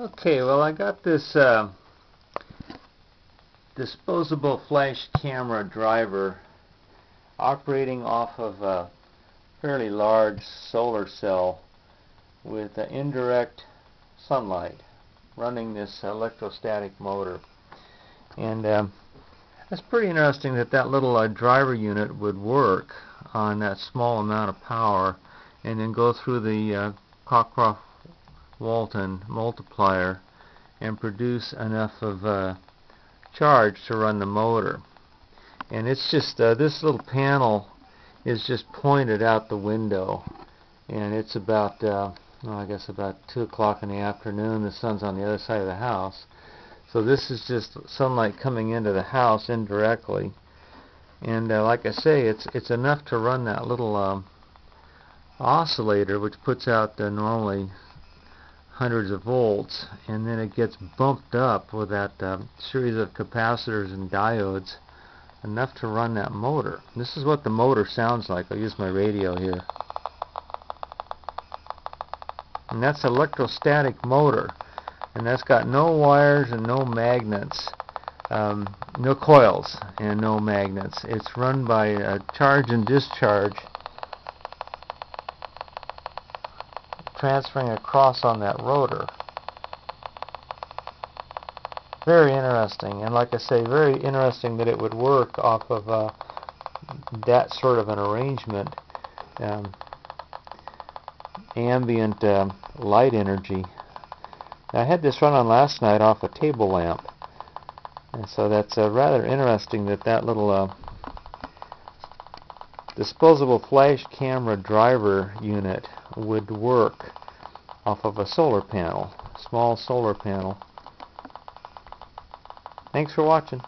Okay, well I got this uh, disposable flash camera driver operating off of a fairly large solar cell with uh, indirect sunlight running this electrostatic motor. And um, that's pretty interesting that that little uh, driver unit would work on that small amount of power and then go through the uh, Cockcroft Walton multiplier and produce enough of uh, charge to run the motor. And it's just, uh, this little panel is just pointed out the window and it's about, uh, well, I guess about 2 o'clock in the afternoon. The sun's on the other side of the house. So this is just sunlight coming into the house indirectly. And uh, like I say, it's it's enough to run that little um, oscillator, which puts out the normally hundreds of volts and then it gets bumped up with that um, series of capacitors and diodes enough to run that motor. This is what the motor sounds like. I'll use my radio here. And that's electrostatic motor. And that's got no wires and no magnets. Um, no coils and no magnets. It's run by a charge and discharge transferring across on that rotor. Very interesting, and like I say, very interesting that it would work off of uh, that sort of an arrangement. Um, ambient um, light energy. I had this run on last night off a table lamp, and so that's uh, rather interesting that that little uh, disposable flash camera driver unit would work off of a solar panel, small solar panel. Thanks for watching.